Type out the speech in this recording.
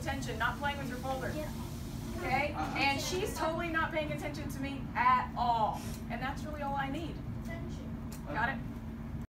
attention, not playing with your folder. Okay? And she's totally not paying attention to me at all. And that's really all I need. Got it?